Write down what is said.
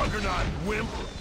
Juggernaut, wimp!